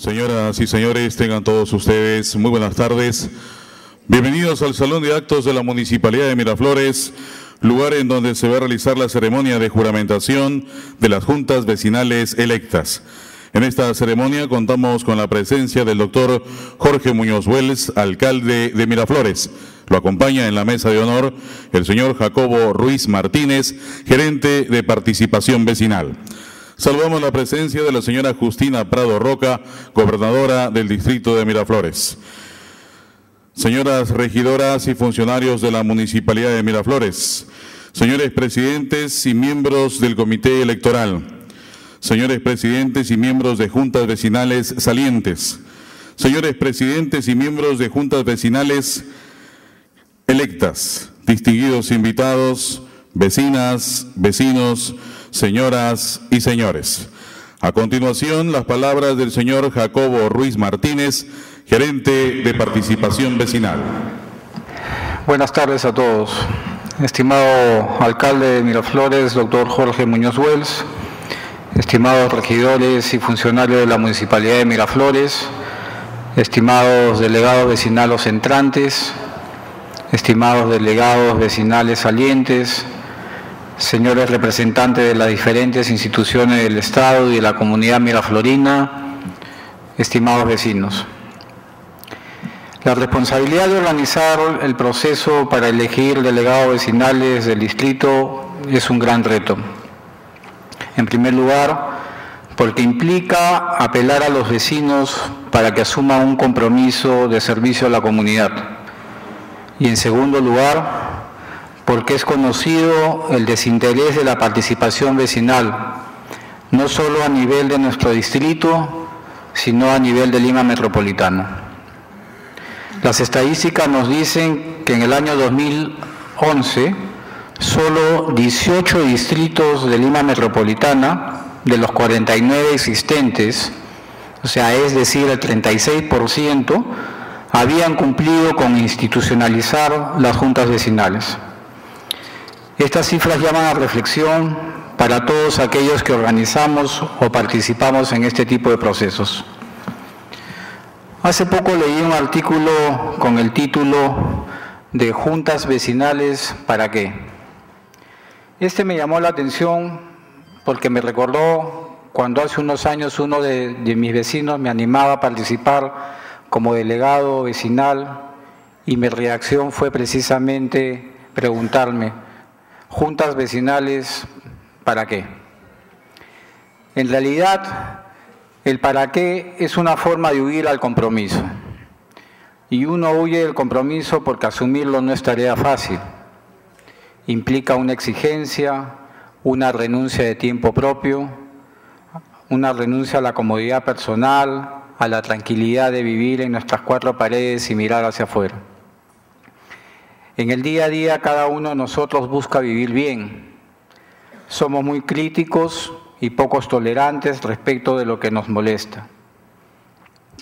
Señoras y señores, tengan todos ustedes muy buenas tardes. Bienvenidos al Salón de Actos de la Municipalidad de Miraflores, lugar en donde se va a realizar la ceremonia de juramentación de las juntas vecinales electas. En esta ceremonia contamos con la presencia del doctor Jorge Muñoz Wells, alcalde de Miraflores. Lo acompaña en la mesa de honor el señor Jacobo Ruiz Martínez, gerente de participación vecinal. Saludamos la presencia de la señora Justina Prado Roca, gobernadora del distrito de Miraflores. Señoras regidoras y funcionarios de la Municipalidad de Miraflores, señores presidentes y miembros del Comité Electoral, señores presidentes y miembros de juntas vecinales salientes, señores presidentes y miembros de juntas vecinales electas, distinguidos invitados, vecinas, vecinos, señoras y señores. A continuación, las palabras del señor Jacobo Ruiz Martínez, gerente de participación vecinal. Buenas tardes a todos. Estimado alcalde de Miraflores, doctor Jorge Muñoz Wells, estimados regidores y funcionarios de la Municipalidad de Miraflores, estimados delegados vecinales entrantes, estimados delegados vecinales salientes, señores representantes de las diferentes instituciones del Estado y de la comunidad miraflorina, estimados vecinos. La responsabilidad de organizar el proceso para elegir delegados vecinales del distrito es un gran reto. En primer lugar, porque implica apelar a los vecinos para que asuman un compromiso de servicio a la comunidad. Y en segundo lugar, porque es conocido el desinterés de la participación vecinal, no solo a nivel de nuestro distrito, sino a nivel de Lima Metropolitana. Las estadísticas nos dicen que en el año 2011, solo 18 distritos de Lima Metropolitana, de los 49 existentes, o sea, es decir, el 36%, habían cumplido con institucionalizar las juntas vecinales. Estas cifras llaman a reflexión para todos aquellos que organizamos o participamos en este tipo de procesos. Hace poco leí un artículo con el título de Juntas Vecinales para qué. Este me llamó la atención porque me recordó cuando hace unos años uno de, mis vecinos me animaba a participar como delegado vecinal y mi reacción fue precisamente preguntarme, juntas vecinales, ¿para qué? En realidad, el para qué es una forma de huir al compromiso. Y uno huye del compromiso porque asumirlo no es tarea fácil. Implica una exigencia, una renuncia de tiempo propio, una renuncia a la comodidad personal, a la tranquilidad de vivir en nuestras cuatro paredes y mirar hacia afuera. En el día a día cada uno de nosotros busca vivir bien. Somos muy críticos y pocos tolerantes respecto de lo que nos molesta.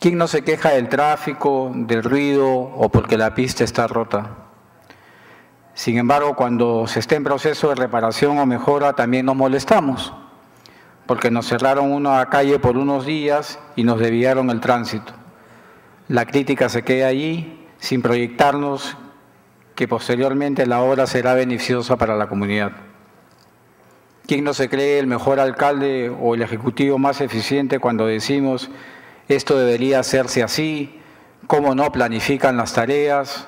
¿Quién no se queja del tráfico, del ruido o porque la pista está rota? Sin embargo, cuando se está en proceso de reparación o mejora, también nos molestamos, porque nos cerraron una calle por unos días y nos desviaron el tránsito. La crítica se queda allí sin proyectarnos que posteriormente la obra será beneficiosa para la comunidad. ¿Quién no se cree el mejor alcalde o el ejecutivo más eficiente cuando decimos esto debería hacerse así? ¿Cómo no planifican las tareas?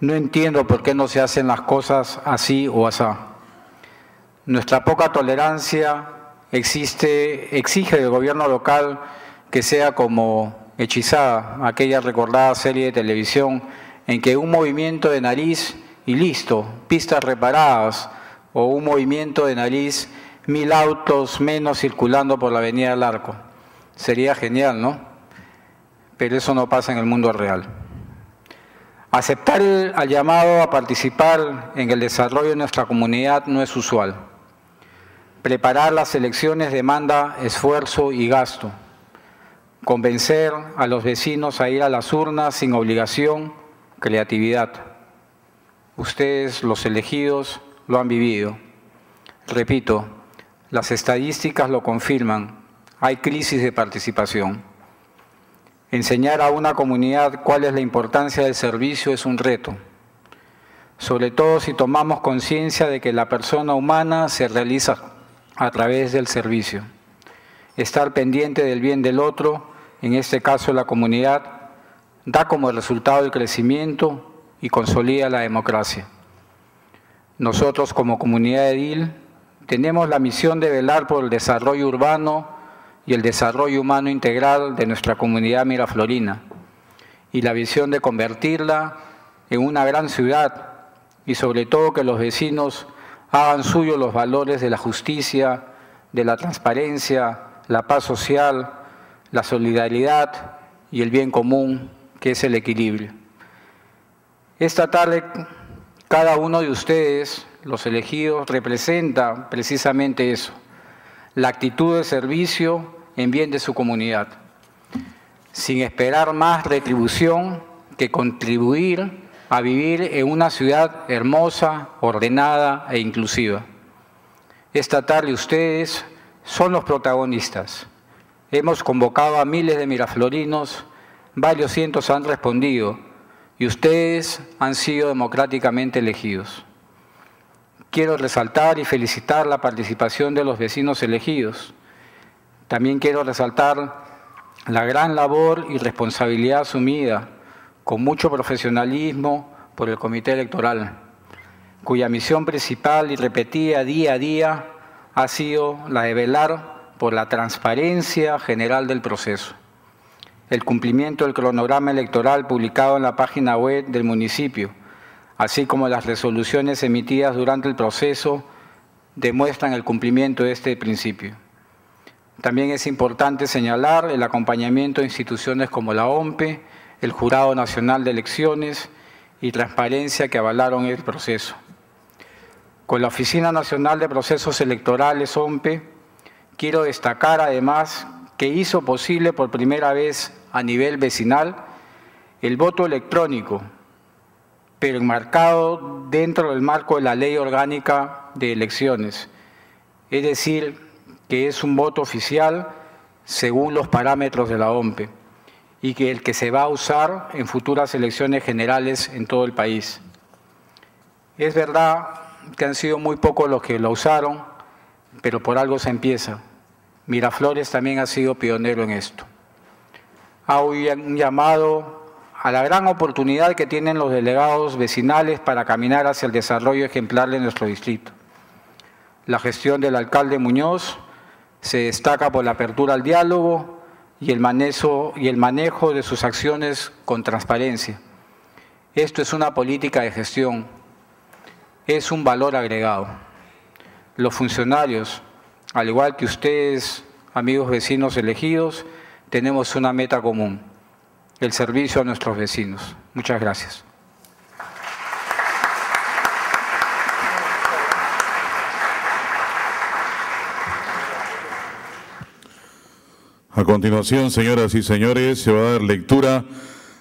No entiendo por qué no se hacen las cosas así o así. Nuestra poca tolerancia existe, exige del gobierno local que sea como hechizada, aquella recordada serie de televisión en que un movimiento de nariz y listo, pistas reparadas, o un movimiento de nariz, mil autos menos circulando por la Avenida del Arco. Sería genial, ¿no? Pero eso no pasa en el mundo real. Aceptar el, llamado a participar en el desarrollo de nuestra comunidad no es usual. Preparar las elecciones demanda esfuerzo y gasto. Convencer a los vecinos a ir a las urnas sin obligación creatividad. Ustedes, los elegidos, lo han vivido. Repito, las estadísticas lo confirman. Hay crisis de participación. Enseñar a una comunidad cuál es la importancia del servicio es un reto, sobre todo si tomamos conciencia de que la persona humana se realiza a través del servicio. Estar pendiente del bien del otro, en este caso la comunidad, da como resultado el crecimiento y consolida la democracia. Nosotros como comunidad edil tenemos la misión de velar por el desarrollo urbano y el desarrollo humano integral de nuestra comunidad miraflorina y la visión de convertirla en una gran ciudad y sobre todo que los vecinos hagan suyo los valores de la justicia, de la transparencia, la paz social, la solidaridad y el bien común, que es el equilibrio. Esta tarde cada uno de ustedes, los elegidos, representa precisamente eso, la actitud de servicio en bien de su comunidad, sin esperar más retribución que contribuir a vivir en una ciudad hermosa, ordenada e inclusiva. Esta tarde ustedes son los protagonistas. Hemos convocado a miles de miraflorinos, varios cientos han respondido y ustedes han sido democráticamente elegidos. Quiero resaltar y felicitar la participación de los vecinos elegidos. También quiero resaltar la gran labor y responsabilidad asumida con mucho profesionalismo por el Comité Electoral, cuya misión principal y repetida día a día ha sido la de velar por la transparencia general del proceso, el cumplimiento del cronograma electoral publicado en la página web del municipio, así como las resoluciones emitidas durante el proceso, demuestran el cumplimiento de este principio. También es importante señalar el acompañamiento de instituciones como la OMPE, el Jurado Nacional de Elecciones y Transparencia que avalaron el proceso. Con la Oficina Nacional de Procesos Electorales, OMPE, quiero destacar además que hizo posible por primera vez a nivel vecinal el voto electrónico, pero enmarcado dentro del marco de la Ley Orgánica de Elecciones, es decir, que es un voto oficial según los parámetros de la OMPE y que el que se va a usar en futuras elecciones generales en todo el país. Es verdad que han sido muy pocos los que lo usaron, pero por algo se empieza. Miraflores también ha sido pionero en esto. Ha un llamado a la gran oportunidad que tienen los delegados vecinales para caminar hacia el desarrollo ejemplar de nuestro distrito. La gestión del alcalde Muñoz se destaca por la apertura al diálogo, y el manejo de sus acciones con transparencia. Esto es una política de gestión, es un valor agregado. Los funcionarios, al igual que ustedes, amigos vecinos elegidos, tenemos una meta común, el servicio a nuestros vecinos. Muchas gracias. A continuación, señoras y señores, se va a dar lectura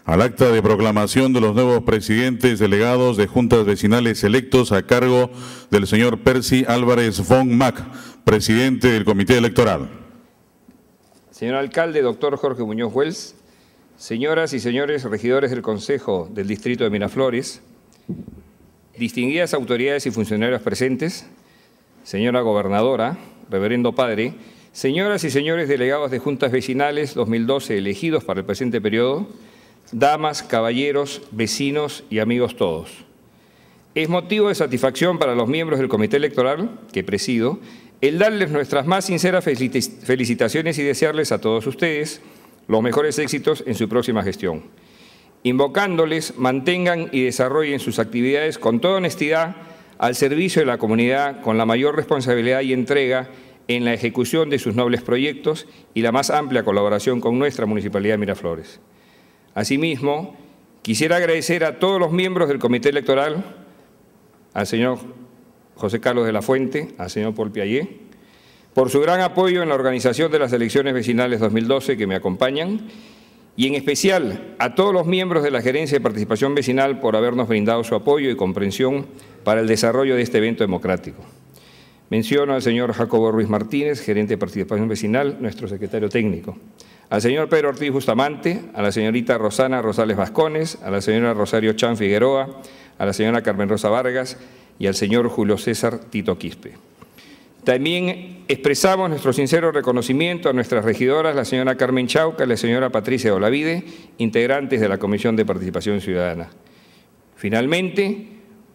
al acta de proclamación de los nuevos presidentes delegados de juntas vecinales electos a cargo del señor Percy Álvarez von Mack, presidente del Comité Electoral. Señor alcalde, doctor Jorge Muñoz Wells, señoras y señores regidores del Consejo del Distrito de Miraflores, distinguidas autoridades y funcionarios presentes, señora gobernadora, reverendo padre, Señoras y señores delegados de juntas vecinales 2012 elegidos para el presente periodo, damas, caballeros, vecinos y amigos todos. Es motivo de satisfacción para los miembros del Comité Electoral, que presido, el darles nuestras más sinceras felicitaciones y desearles a todos ustedes los mejores éxitos en su próxima gestión. Invocándoles, mantengan y desarrollen sus actividades con toda honestidad al servicio de la comunidad, con la mayor responsabilidad y entrega en la ejecución de sus nobles proyectos y la más amplia colaboración con nuestra Municipalidad de Miraflores. Asimismo, quisiera agradecer a todos los miembros del Comité Electoral, al señor José Carlos de la Fuente, al señor Paul Piaget, por su gran apoyo en la organización de las elecciones vecinales 2012 que me acompañan, y en especial a todos los miembros de la Gerencia de Participación Vecinal por habernos brindado su apoyo y comprensión para el desarrollo de este evento democrático. Menciono al señor Jacobo Ruiz Martínez, gerente de participación vecinal, nuestro secretario técnico, al señor Pedro Ortiz Bustamante, a la señorita Rosana Rosales Vascones, a la señora Rosario Chan Figueroa, a la señora Carmen Rosa Vargas y al señor Julio César Tito Quispe. También expresamos nuestro sincero reconocimiento a nuestras regidoras, la señora Carmen Chauca y la señora Patricia Olavide, integrantes de la Comisión de Participación Ciudadana. Finalmente,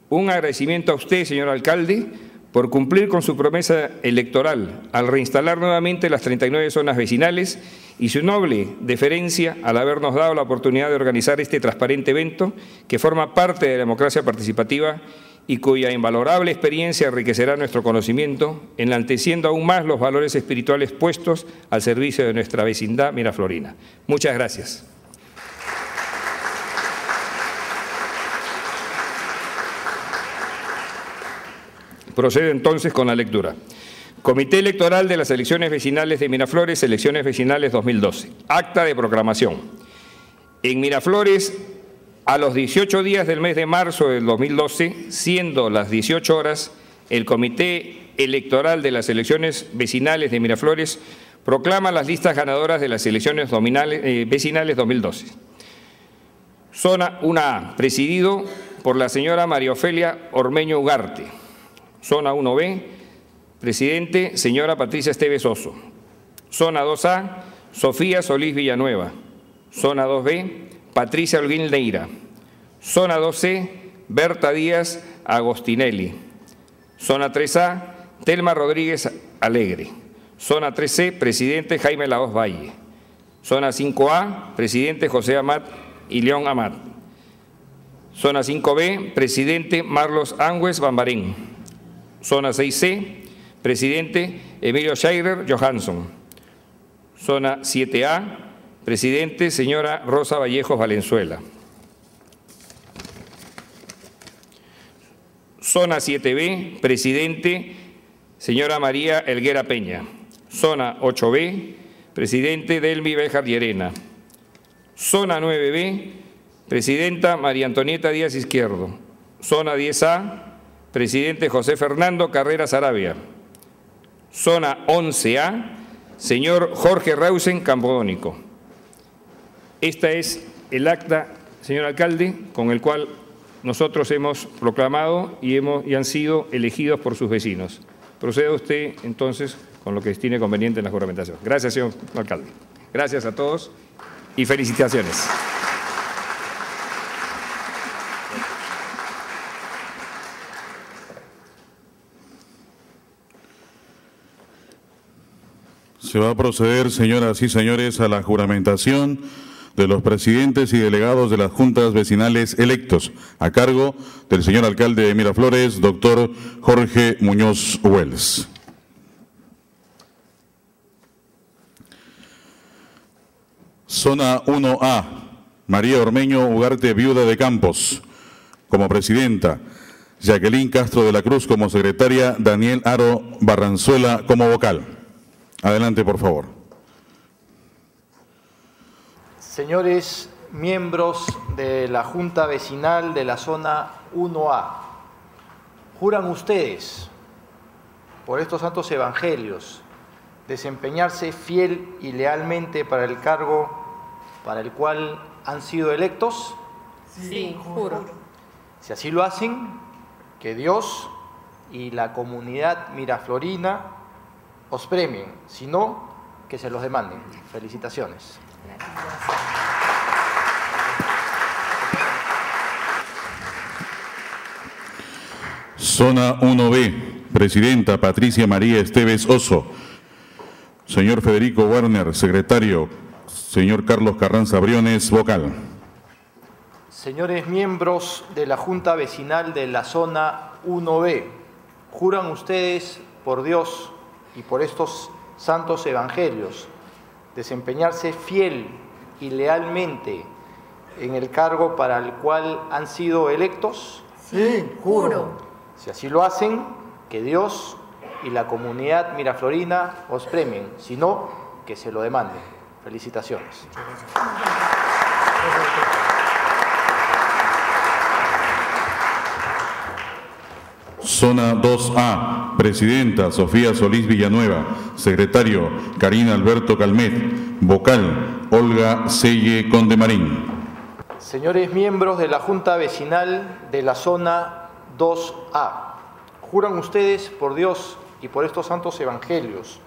un agradecimiento a usted, señor alcalde, por cumplir con su promesa electoral al reinstalar nuevamente las 39 zonas vecinales y su noble deferencia al habernos dado la oportunidad de organizar este transparente evento que forma parte de la democracia participativa y cuya invalorable experiencia enriquecerá nuestro conocimiento, enalteciendo aún más los valores espirituales puestos al servicio de nuestra vecindad miraflorina. Muchas gracias. Procedo entonces con la lectura. Comité Electoral de las Elecciones Vecinales de Miraflores, Elecciones Vecinales 2012. Acta de proclamación. En Miraflores a los 18 días del mes de marzo del 2012, siendo las 18 horas, el Comité Electoral de las Elecciones Vecinales de Miraflores proclama las listas ganadoras de las elecciones eh, vecinales 2012. Zona 1A, presidido por la señora María Ofelia Ormeño Ugarte. Zona 1B, presidente, señora Patricia Esteves Oso. Zona 2A, Sofía Solís Villanueva. Zona 2B, Patricia Holguín Neira. Zona 2C, Berta Díaz Agostinelli. Zona 3A, Telma Rodríguez Alegre. Zona 3C, presidente Jaime Laos Valle. Zona 5A, presidente José Amat y León Amat. Zona 5B, presidente Marlos Angües Bambarén. Zona 6C, presidente Emilio Scheirer Johansson. Zona 7A, Presidente, señora Rosa Vallejos Valenzuela. Zona 7B, presidente, señora María Elguera Peña. Zona 8B, presidente Delmi Bejar Llerena. Zona 9B, presidenta María Antonieta Díaz Izquierdo. Zona 10A, presidente José Fernando Carreras Arabia. Zona 11A, señor Jorge Rausen Campodónico. Esta es el acta, señor alcalde, con el cual nosotros hemos proclamado y, hemos, y han sido elegidos por sus vecinos. Proceda usted entonces con lo que estime conveniente en la juramentación. Gracias, señor alcalde. Gracias a todos y felicitaciones. Se va a proceder, señoras y señores, a la juramentación de los presidentes y delegados de las juntas vecinales electos, a cargo del señor alcalde de Miraflores, doctor Jorge Muñoz Wells. Zona 1A, María Ormeño Ugarte, viuda de Campos, como presidenta. Jacqueline Castro de la Cruz como secretaria, Daniel Aro Barranzuela como vocal. Adelante, por favor. Señores miembros de la Junta Vecinal de la Zona 1A, juran ustedes, por estos santos evangelios, desempeñarse fiel y lealmente para el cargo para el cual han sido electos? Sí, juro. Si así lo hacen, que Dios y la comunidad miraflorina os premien, si no, que se los demanden. Felicitaciones. Zona 1B, Presidenta Patricia María Esteves Oso. Señor Federico Werner, secretario. Señor Carlos Carranza Briones, vocal. Señores miembros de la Junta Vecinal de la Zona 1B, juran ustedes por Dios y por estos santos evangelios desempeñarse fiel y lealmente en el cargo para el cual han sido electos? Sí, juro. Si así lo hacen, que Dios y la comunidad miraflorina os premien, si no, que se lo demanden. Felicitaciones. Zona 2A, Presidenta Sofía Solís Villanueva, secretario Karina Alberto Calmet, vocal Olga Selle Condemarín. Señores miembros de la Junta Vecinal de la Zona 2A, juran ustedes por Dios y por estos santos evangelios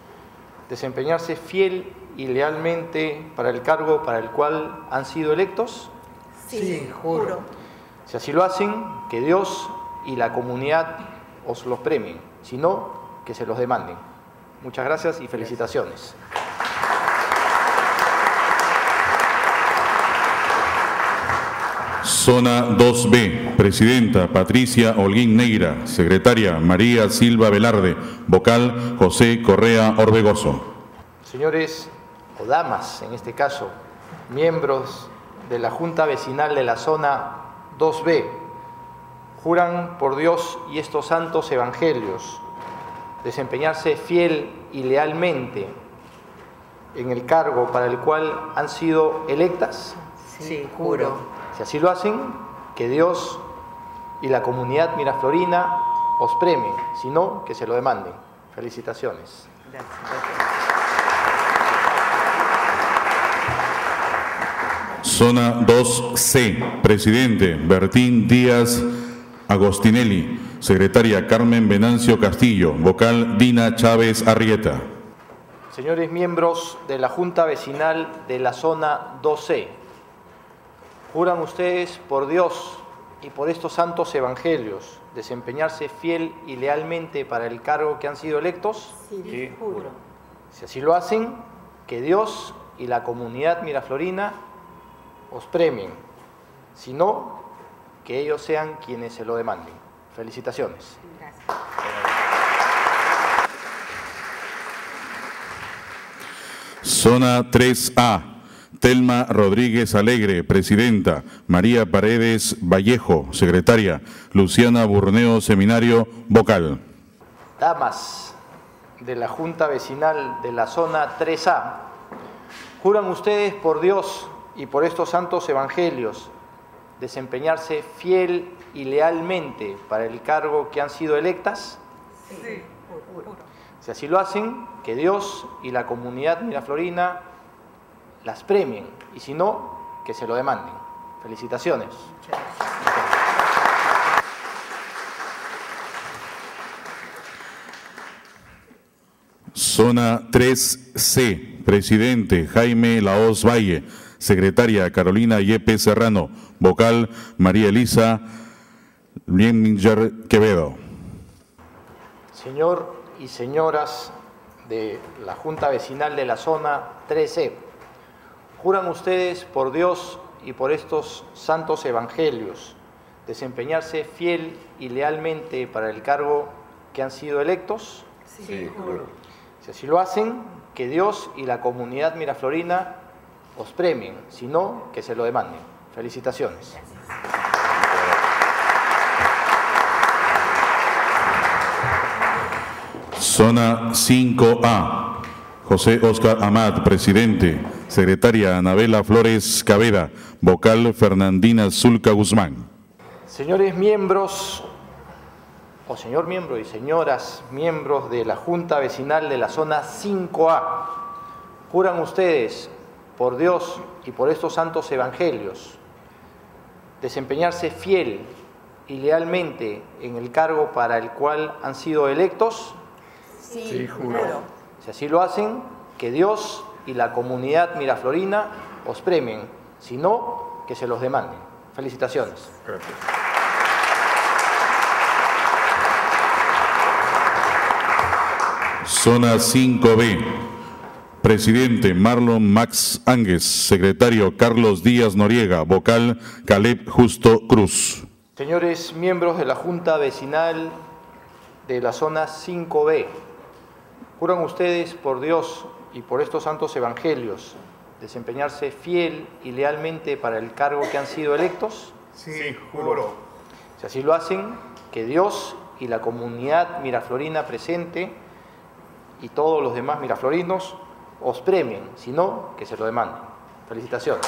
desempeñarse fiel y lealmente para el cargo para el cual han sido electos? Sí, juro. Si así lo hacen, que Dios y la comunidad os los premien, si no, que se los demanden. Muchas gracias y felicitaciones. Zona 2B, Presidenta Patricia Holguín Neira, Secretaria María Silva Velarde, vocal José Correa Orbegoso. Señores o damas, en este caso, miembros de la Junta Vecinal de la Zona 2B, juran por Dios y estos santos evangelios desempeñarse fiel y lealmente en el cargo para el cual han sido electas. Sí, juro. Si así lo hacen, que Dios y la comunidad miraflorina os premien, si no, que se lo demanden. Felicitaciones. Zona 2C, Presidente Bertín Díaz Agostinelli, Secretaria Carmen Venancio Castillo, vocal Dina Chávez Arrieta. Señores miembros de la Junta Vecinal de la Zona 2C, juran ustedes por Dios y por estos santos evangelios desempeñarse fiel y lealmente para el cargo que han sido electos. Sí, juro. Si así lo hacen, que Dios y la comunidad miraflorina os premien. Si no, que ellos sean quienes se lo demanden. Felicitaciones. Zona 3A, Telma Rodríguez Alegre, Presidenta, María Paredes Vallejo, Secretaria, Luciana Burneo Seminario, vocal. Damas de la Junta Vecinal de la Zona 3A, juran ustedes por Dios y por estos santos evangelios desempeñarse fiel y lealmente para el cargo que han sido electas? Sí. Si así lo hacen, que Dios y la comunidad miraflorina las premien y si no, que se lo demanden. Felicitaciones. Zona 3C, Presidente Jaime Laos Valle, Secretaria Carolina Yepe Serrano, vocal María Elisa Lieminger Quevedo. Señor y señoras de la Junta Vecinal de la Zona 13, juran ustedes por Dios y por estos santos evangelios desempeñarse fiel y lealmente para el cargo que han sido electos? Sí, juro. Si así lo hacen, que Dios y la comunidad miraflorina os premien, si no, que se lo demanden. Felicitaciones. Zona 5A, José Oscar Amat, Presidente, Secretaria Anabela Flores Cabeda, vocal Fernandina Zulca Guzmán. Señores miembros, o señor miembro y señoras miembros de la Junta Vecinal de la Zona 5A, juran ustedes por Dios y por estos santos evangelios desempeñarse fiel y lealmente en el cargo para el cual han sido electos. Sí, juro. Si así lo hacen, que Dios y la comunidad miraflorina os premien, si no, que se los demanden. Felicitaciones. Zona 5B, Presidente Marlon Max Ánguez, Secretario Carlos Díaz Noriega, vocal Caleb Justo Cruz. Señores miembros de la Junta Vecinal de la Zona 5B, juran ustedes por Dios y por estos santos evangelios desempeñarse fiel y lealmente para el cargo que han sido electos. Sí, juro. Si así lo hacen, que Dios y la comunidad miraflorina presente y todos los demás miraflorinos os premien, si no, que se lo demanden. Felicitaciones.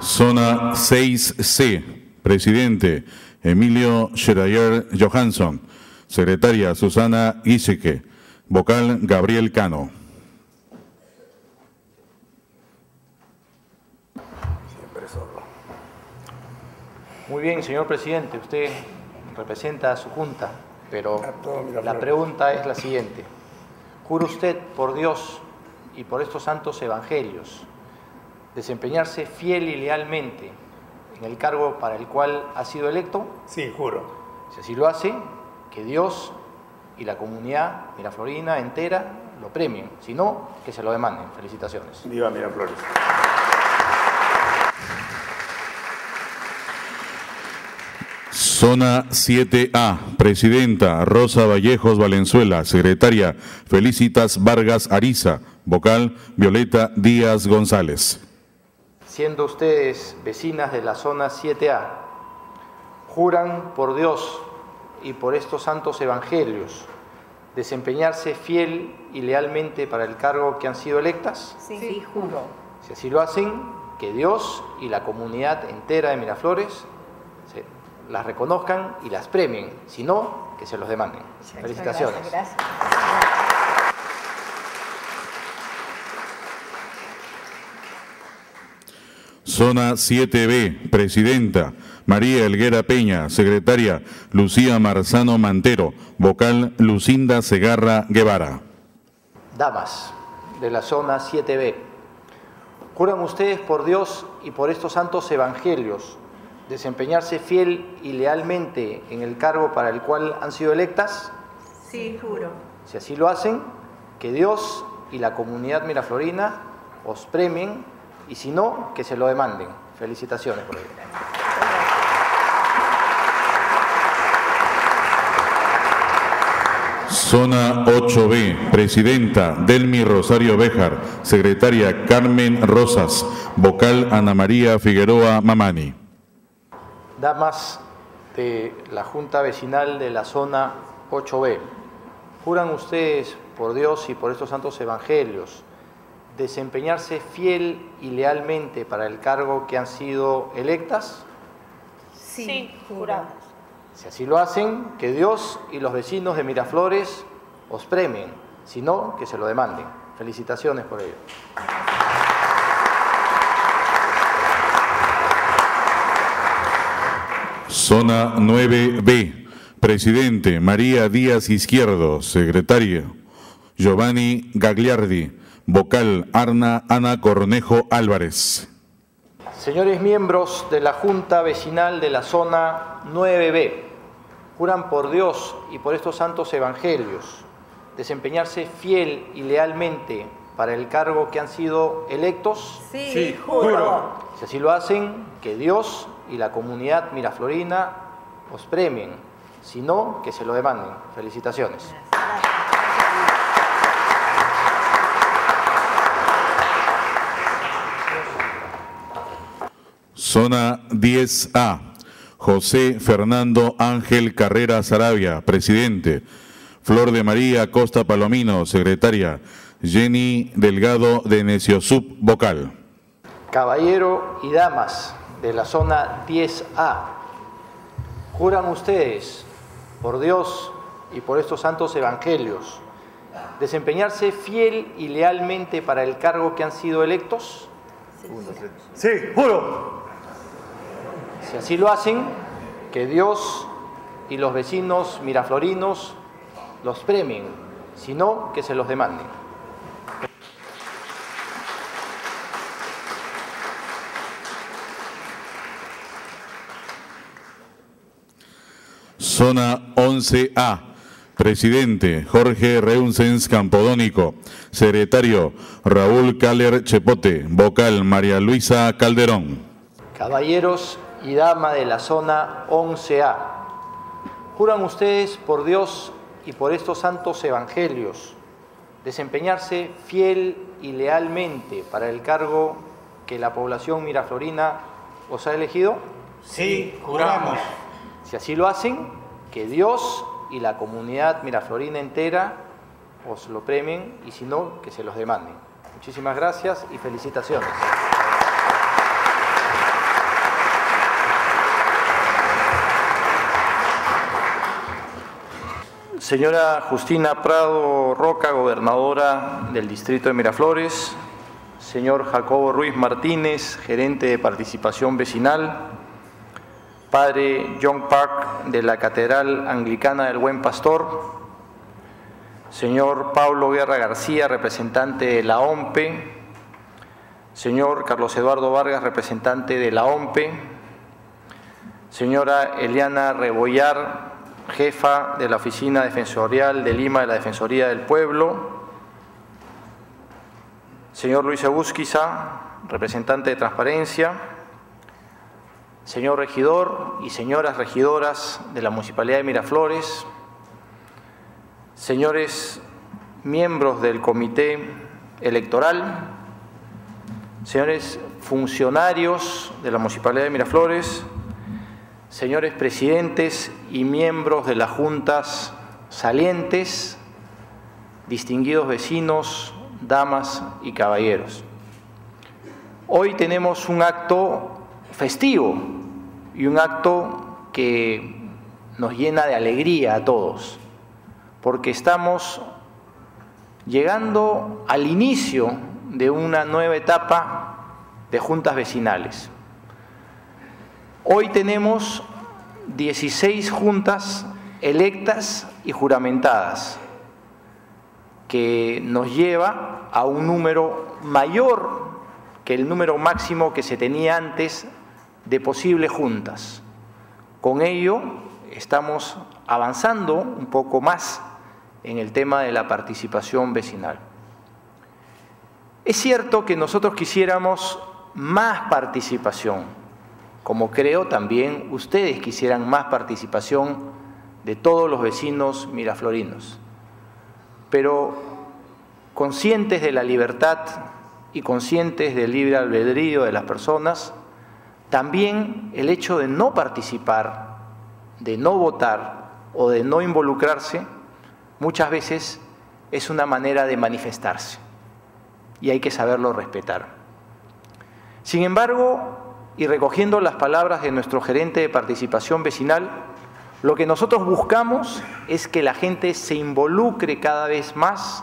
Zona 6C, Presidente Emilio Schreier Johansson. Secretaria Susana Giesecke. Vocal Gabriel Cano. Muy bien, señor presidente, usted representa a su junta, pero la pregunta es la siguiente. ¿Jura usted por Dios y por estos santos evangelios desempeñarse fiel y lealmente en el cargo para el cual ha sido electo? Sí, juro. Si así lo hace, que Dios y la comunidad miraflorina entera lo premien. Si no, que se lo demanden. Felicitaciones. Viva Miraflores. Zona 7A, Presidenta Rosa Vallejos Valenzuela, Secretaria Felicitas Vargas Ariza, Vocal Violeta Díaz González. Siendo ustedes vecinas de la zona 7A, juran por Dios y por estos santos evangelios desempeñarse fiel y lealmente para el cargo que han sido electas? Sí, juro. Si así lo hacen, que Dios y la comunidad entera de Miraflores se las reconozcan y las premien. Si no, que se los demanden. Felicitaciones. Gracias. gracias. Zona 7B, Presidenta María Elguera Peña, Secretaria Lucía Marzano Mantero, Vocal Lucinda Segarra Guevara. Damas de la zona 7B, juran ustedes por Dios y por estos santos evangelios desempeñarse fiel y lealmente en el cargo para el cual han sido electas? Sí, juro. Si así lo hacen, que Dios y la comunidad miraflorina os premien y si no, que se lo demanden. Felicitaciones por ello. Zona 8B, Presidenta Delmi Rosario Béjar, Secretaria Carmen Rosas, Vocal Ana María Figueroa Mamani. Damas de la Junta Vecinal de la zona 8B, juran ustedes por Dios y por estos santos evangelios desempeñarse fiel y lealmente para el cargo que han sido electas? Sí, juramos. Si así lo hacen, que Dios y los vecinos de Miraflores os premien, si no, que se lo demanden. Felicitaciones por ello. Zona 9B, Presidente María Díaz Izquierdo, Secretaria Giovanni Gagliardi, Vocal Arna Ana Cornejo Álvarez. Señores miembros de la Junta Vecinal de la Zona 9B, juran por Dios y por estos santos evangelios desempeñarse fiel y lealmente para el cargo que han sido electos. Sí, juro. Si así lo hacen, que Dios y la comunidad miraflorina os premien. Si no, que se lo demanden. Felicitaciones. Zona 10A, José Fernando Ángel Carrera Sarabia, Presidente. Flor de María Costa Palomino, Secretaria. Jenny Delgado de Neciosub, Vocal. Caballero y damas de la zona 10A, juran ustedes, por Dios y por estos santos evangelios, desempeñarse fiel y lealmente para el cargo que han sido electos? Sí, juro. Si así lo hacen, que Dios y los vecinos miraflorinos los premien, si no, que se los demanden. Zona 11A, Presidente Jorge Reunsens Campodónico, Secretario Raúl Caler Chepote, Vocal María Luisa Calderón. Caballeros y dama de la zona 11A, juran ustedes por Dios y por estos santos evangelios desempeñarse fiel y lealmente para el cargo que la población miraflorina os ha elegido? Sí, juramos. Si así lo hacen, que Dios y la comunidad miraflorina entera os lo premien y si no, que se los demanden. Muchísimas gracias y felicitaciones. Señora Justina Prado Roca, gobernadora del distrito de Miraflores. Señor Jacobo Ruiz Martínez, gerente de participación vecinal. Padre John Park de la Catedral Anglicana del Buen Pastor. Señor Pablo Guerra García, representante de la OMPE. Señor Carlos Eduardo Vargas, representante de la OMPE. Señora Eliana Rebollar, jefa de la Oficina Defensorial de Lima de la Defensoría del Pueblo, señor Luis Ebusquiza, representante de Transparencia, señor regidor y señoras regidoras de la Municipalidad de Miraflores, señores miembros del Comité Electoral, señores funcionarios de la Municipalidad de Miraflores, señores presidentes y miembros de las juntas salientes, distinguidos vecinos, damas y caballeros. Hoy tenemos un acto festivo y un acto que nos llena de alegría a todos, porque estamos llegando al inicio de una nueva etapa de juntas vecinales. Hoy tenemos 16 juntas electas y juramentadas, que nos lleva a un número mayor que el número máximo que se tenía antes de posibles juntas. Con ello estamos avanzando un poco más en el tema de la participación vecinal. Es cierto que nosotros quisiéramos más participación, como creo también ustedes quisieran más participación de todos los vecinos miraflorinos. Pero conscientes de la libertad y conscientes del libre albedrío de las personas, también el hecho de no participar, de no votar o de no involucrarse, muchas veces es una manera de manifestarse y hay que saberlo respetar. Sin embargo, y recogiendo las palabras de nuestro gerente de participación vecinal, lo que nosotros buscamos es que la gente se involucre cada vez más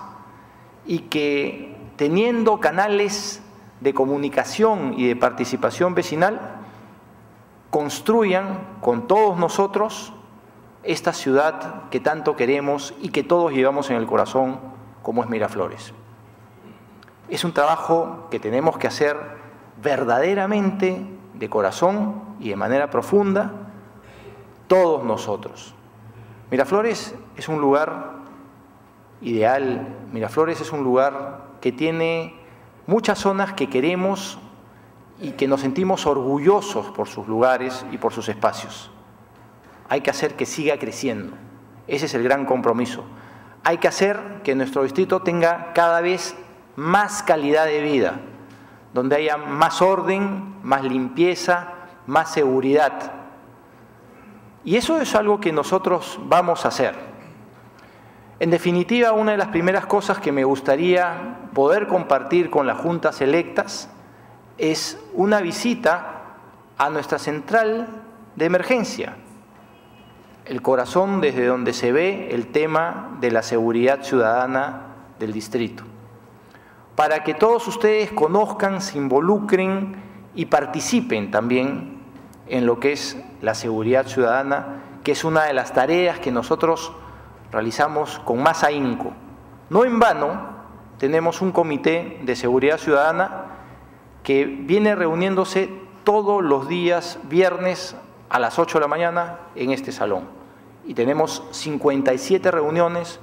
y que teniendo canales de comunicación y de participación vecinal, construyan con todos nosotros esta ciudad que tanto queremos y que todos llevamos en el corazón como es Miraflores. Es un trabajo que tenemos que hacer verdaderamente de corazón y de manera profunda todos nosotros. Miraflores es un lugar ideal, Miraflores es un lugar que tiene muchas zonas que queremos y que nos sentimos orgullosos por sus lugares y por sus espacios. Hay que hacer que siga creciendo. Ese es el gran compromiso. Hay que hacer que nuestro distrito tenga cada vez más calidad de vida, donde haya más orden, más limpieza, más seguridad. Y eso es algo que nosotros vamos a hacer. En definitiva, una de las primeras cosas que me gustaría poder compartir con las juntas electas es una visita a nuestra central de emergencia, el corazón desde donde se ve el tema de la seguridad ciudadana del distrito. Para que todos ustedes conozcan, se involucren y participen también en lo que es la seguridad ciudadana, que es una de las tareas que nosotros realizamos con más ahínco. No en vano tenemos un comité de seguridad ciudadana que viene reuniéndose todos los días viernes a las 8 de la mañana en este salón. Y tenemos 57 reuniones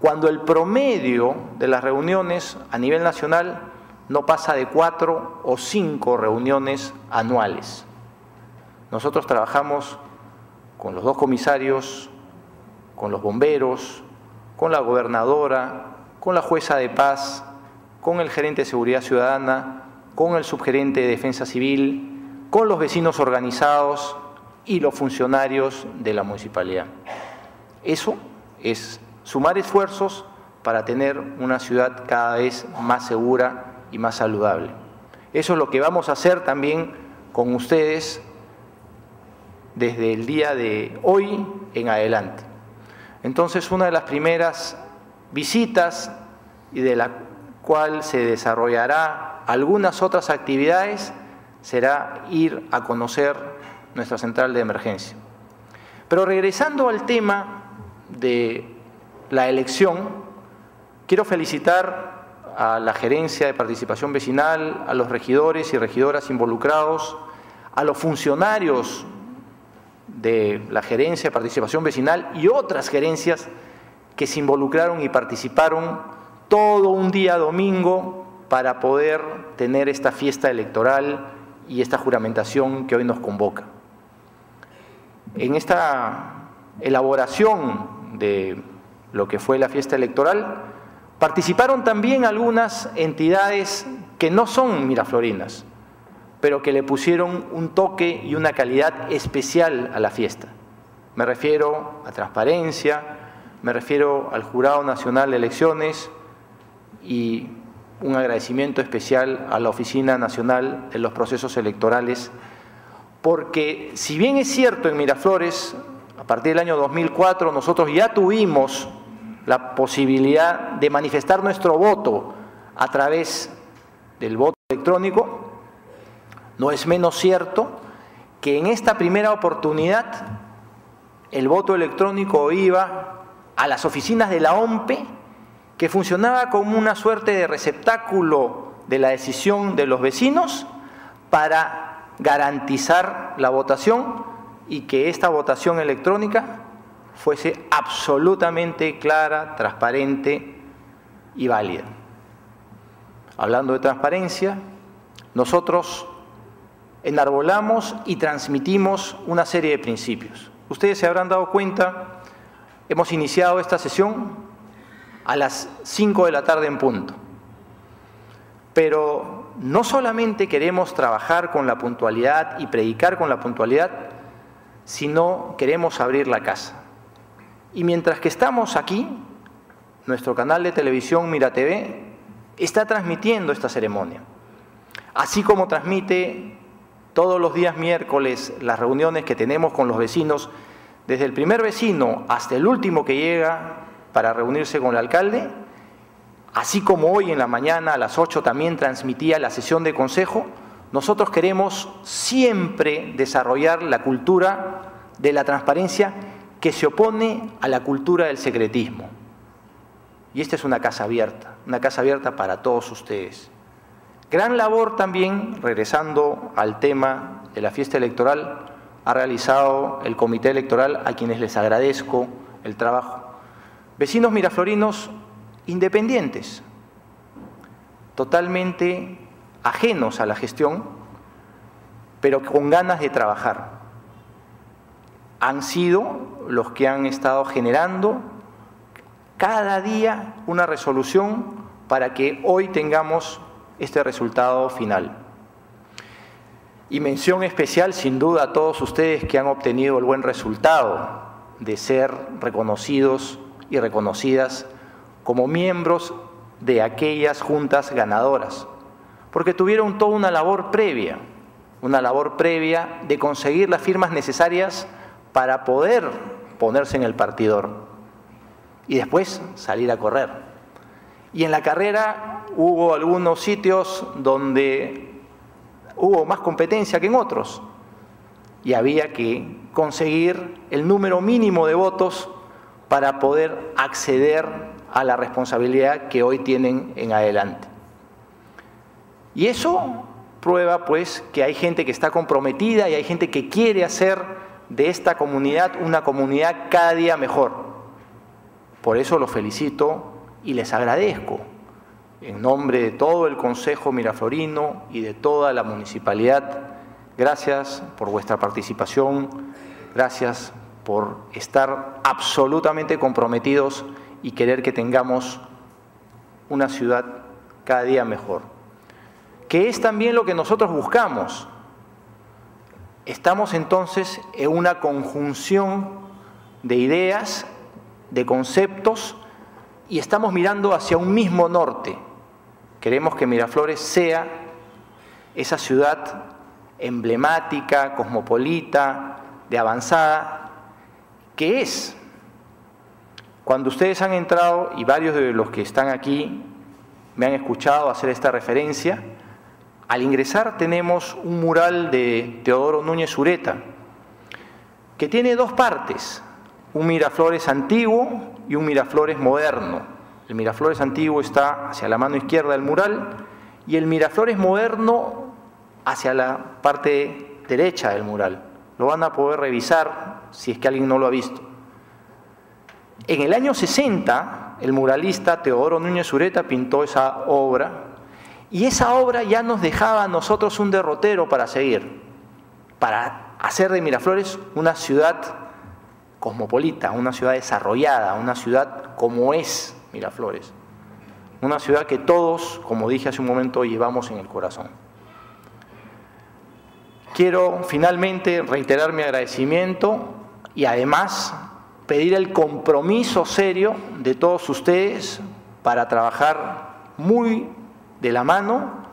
cuando el promedio de las reuniones a nivel nacional no pasa de cuatro o cinco reuniones anuales. Nosotros trabajamos con los dos comisarios, con los bomberos, con la gobernadora, con la jueza de paz, con el gerente de seguridad ciudadana, con el subgerente de defensa civil, con los vecinos organizados y los funcionarios de la municipalidad. Eso es sumar esfuerzos para tener una ciudad cada vez más segura y más saludable. Eso es lo que vamos a hacer también con ustedes desde el día de hoy en adelante. Entonces, una de las primeras visitas y de la cual se desarrollará algunas otras actividades será ir a conocer nuestra central de emergencia. Pero regresando al tema de la elección, quiero felicitar a la gerencia de participación vecinal, a los regidores y regidoras involucrados, a los funcionarios de la gerencia de participación vecinal y otras gerencias que se involucraron y participaron todo un día domingo para poder tener esta fiesta electoral y esta juramentación que hoy nos convoca. En esta elaboración de lo que fue la fiesta electoral, participaron también algunas entidades que no son miraflorinas, pero que le pusieron un toque y una calidad especial a la fiesta. Me refiero a transparencia, me refiero al Jurado Nacional de Elecciones y un agradecimiento especial a la Oficina Nacional de los Procesos Electorales, porque si bien es cierto en Miraflores, a partir del año 2004 nosotros ya tuvimos la posibilidad de manifestar nuestro voto a través del voto electrónico, no es menos cierto que en esta primera oportunidad el voto electrónico iba a las oficinas de la OMPE, que funcionaba como una suerte de receptáculo de la decisión de los vecinos para garantizar la votación y que esta votación electrónica fuese absolutamente clara, transparente y válida. Hablando de transparencia, nosotros enarbolamos y transmitimos una serie de principios. Ustedes se habrán dado cuenta, hemos iniciado esta sesión a las 5 de la tarde en punto. Pero no solamente queremos trabajar con la puntualidad y predicar con la puntualidad, sino queremos abrir la casa. Y mientras que estamos aquí, nuestro canal de televisión Mira TV está transmitiendo esta ceremonia. Así como transmite todos los días miércoles las reuniones que tenemos con los vecinos, desde el primer vecino hasta el último que llega para reunirse con el alcalde, así como hoy en la mañana a las 8 también transmitía la sesión de consejo, nosotros queremos siempre desarrollar la cultura de la transparencia que se opone a la cultura del secretismo. Y esta es una casa abierta, una casa abierta para todos ustedes. Gran labor también, regresando al tema de la fiesta electoral, ha realizado el comité electoral a quienes les agradezco el trabajo. Vecinos miraflorinos independientes, totalmente ajenos a la gestión, pero con ganas de trabajar. Han sido los que han estado generando cada día una resolución para que hoy tengamos este resultado final. Y mención especial, sin duda, a todos ustedes que han obtenido el buen resultado de ser reconocidos y reconocidas como miembros de aquellas juntas ganadoras, porque tuvieron toda una labor previa, una labor previa de conseguir las firmas necesarias para poder ponerse en el partidor y después salir a correr. Y en la carrera hubo algunos sitios donde hubo más competencia que en otros y había que conseguir el número mínimo de votos para poder acceder a la responsabilidad que hoy tienen en adelante. Y eso prueba pues que hay gente que está comprometida y hay gente que quiere hacer de esta comunidad una comunidad cada día mejor. Por eso los felicito y les agradezco en nombre de todo el Consejo Miraflorino y de toda la municipalidad. Gracias por vuestra participación, gracias por estar absolutamente comprometidos y querer que tengamos una ciudad cada día mejor. Que es también lo que nosotros buscamos. Estamos entonces en una conjunción de ideas, de conceptos, y estamos mirando hacia un mismo norte. Queremos que Miraflores sea esa ciudad emblemática, cosmopolita, de avanzada, que es Cuando ustedes han entrado, y varios de los que están aquí me han escuchado hacer esta referencia, al ingresar tenemos un mural de Teodoro Núñez Ureta, que tiene dos partes, un Miraflores antiguo y un Miraflores moderno. El Miraflores antiguo está hacia la mano izquierda del mural y el Miraflores moderno hacia la parte derecha del mural. Lo van a poder revisar si es que alguien no lo ha visto. En el año 60, el muralista Teodoro Núñez Ureta pintó esa obra y esa obra ya nos dejaba a nosotros un derrotero para seguir, para hacer de Miraflores una ciudad cosmopolita, una ciudad desarrollada, una ciudad como es Miraflores, una ciudad que todos, como dije hace un momento, llevamos en el corazón. Quiero finalmente reiterar mi agradecimiento y además pedir el compromiso serio de todos ustedes para trabajar muy de la mano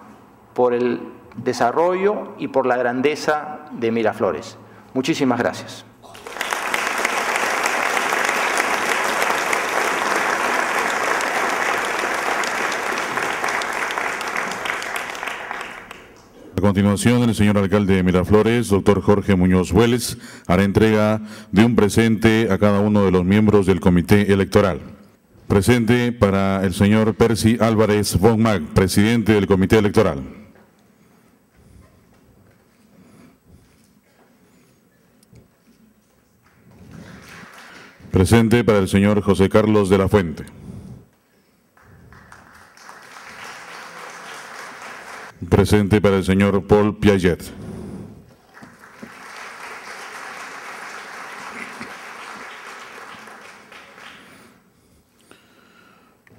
por el desarrollo y por la grandeza de Miraflores. Muchísimas gracias. A continuación, el señor alcalde de Miraflores, doctor Jorge Muñoz Hueles, hará entrega de un presente a cada uno de los miembros del comité electoral. Presente para el señor Percy Álvarez von presidente del comité electoral. Presente para el señor José Carlos de la Fuente. Presente para el señor Paul Piaget.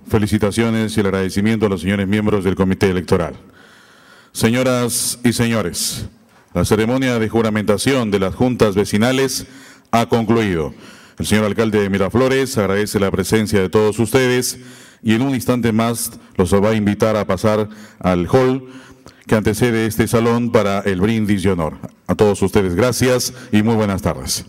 Felicitaciones y el agradecimiento a los señores miembros del Comité Electoral. Señoras y señores, la ceremonia de juramentación de las juntas vecinales ha concluido. El señor alcalde de Miraflores agradece la presencia de todos ustedes y en un instante más los va a invitar a pasar al hall que antecede este salón para el brindis de honor. A todos ustedes, gracias y muy buenas tardes.